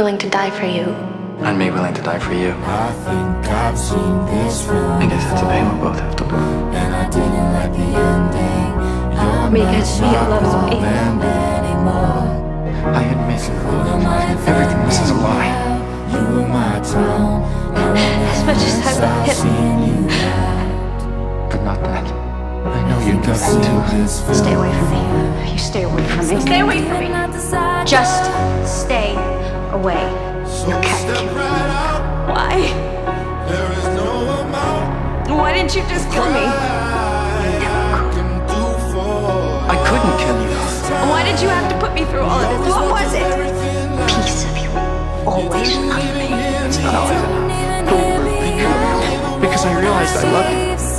willing to die for you. And me willing to die for you. I think I've seen this I guess that's a pain we both have to live. and I didn't like the ending. You're Because he loves me. anymore. I admit, everything this is a lie. You were my town. As much as I love him. Seeing you But not that. I know you do see that too. Stay away from me. You stay away from me. Stay away from me. Just stay away. You can't kill me. Why? Why didn't you just kill me? I couldn't kill you. Why did you have to put me through all of this? What was it? Piece of you always loved me. It's not always enough. Because I realized I love you. Yes,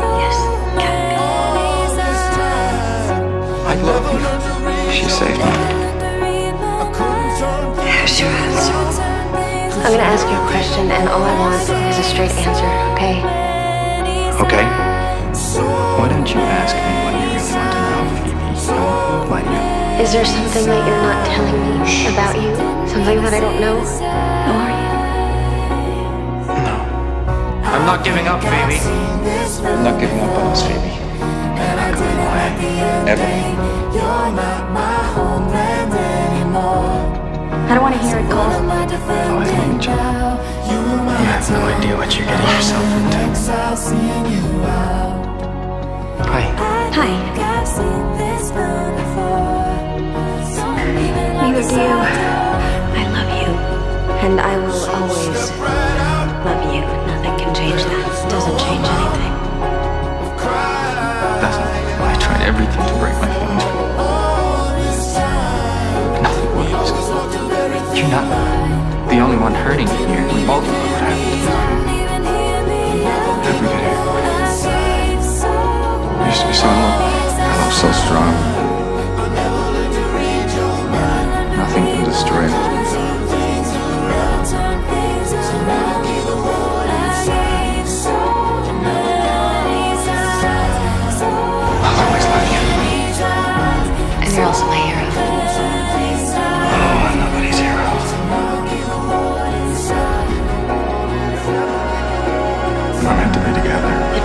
Cat. I love you. She saved me. Here's your answer. I'm gonna ask you a question, and all I want is a straight answer, okay? Okay? Why don't you ask me what you really want to know, Phoebe? Why do you? Is there something that you're not telling me about you? Something that I don't know? Who are you? No. I'm not giving up, Phoebe. I'm not giving up on us, Phoebe. I'm not going away. Ever. You're not my homeland anymore. I don't want to hear it, Cole. What you're getting yourself into. I've you out. Hi. Hi. Neither do you. I love you. And I will always love you. Nothing can change that. Doesn't change anything. Doesn't. I tried everything to break my feelings for you. Nothing works. You're not the only one hurting here. We both know what happened. Every day.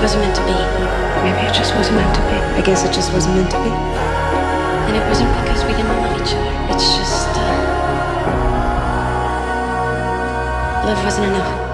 Wasn't meant to be. Maybe it just wasn't meant to be. I guess it just wasn't meant to be. And it wasn't because we didn't love each other. It's just, uh, love wasn't enough.